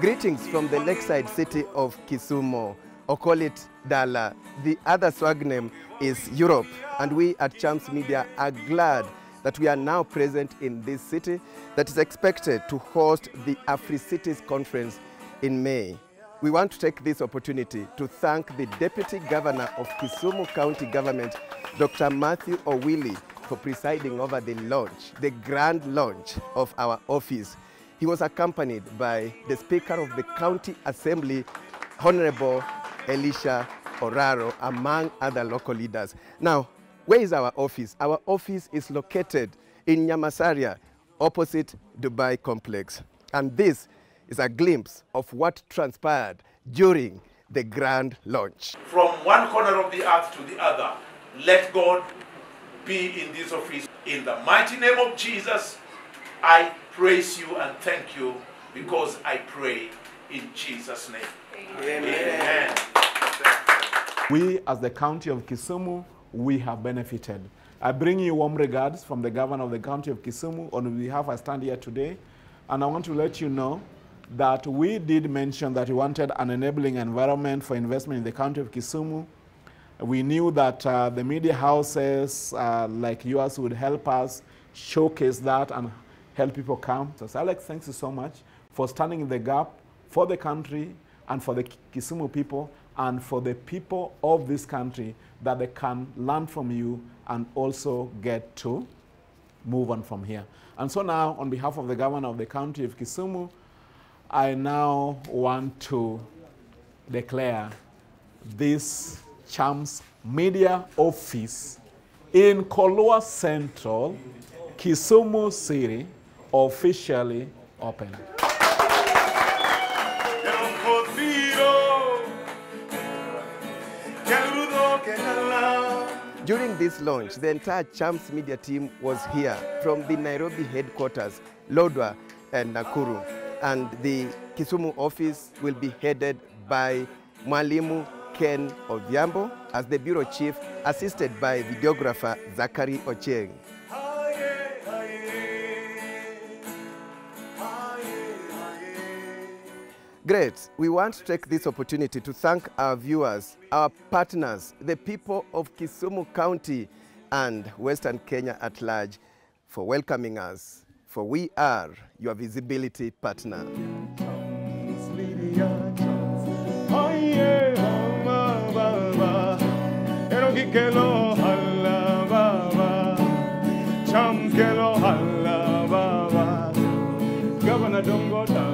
Greetings from the lakeside city of Kisumu, or call it Dala. The other swag name is Europe, and we at Chams Media are glad that we are now present in this city that is expected to host the Afri-Cities Conference in May. We want to take this opportunity to thank the Deputy Governor of Kisumu County Government, Dr. Matthew Owili, for presiding over the launch, the grand launch of our office. He was accompanied by the Speaker of the County Assembly, Honorable Elisha Oraro, among other local leaders. Now, where is our office? Our office is located in Nyamasaria, opposite Dubai Complex. And this is a glimpse of what transpired during the grand launch. From one corner of the earth to the other, let God be in this office. In the mighty name of Jesus, I praise you and thank you because I pray in Jesus' name. Amen. We, as the county of Kisumu, we have benefited. I bring you warm regards from the governor of the county of Kisumu. On behalf, I stand here today, and I want to let you know that we did mention that we wanted an enabling environment for investment in the county of Kisumu. We knew that uh, the media houses uh, like yours would help us showcase that and help people come. So, Alex, thanks you so much for standing in the gap for the country and for the Kisumu people and for the people of this country that they can learn from you and also get to move on from here. And so now, on behalf of the governor of the county of Kisumu, I now want to declare this Chams Media Office in Kolwa Central, Kisumu City, officially open. During this launch, the entire Chams Media team was here from the Nairobi headquarters, Lodwar and Nakuru. And the Kisumu office will be headed by Mwalimu Ken Odhiambo as the bureau chief, assisted by videographer Zachary Ocheng. Great. We want to take this opportunity to thank our viewers, our partners, the people of Kisumu County and Western Kenya at large for welcoming us, for we are your visibility partner. Governor Nyong'o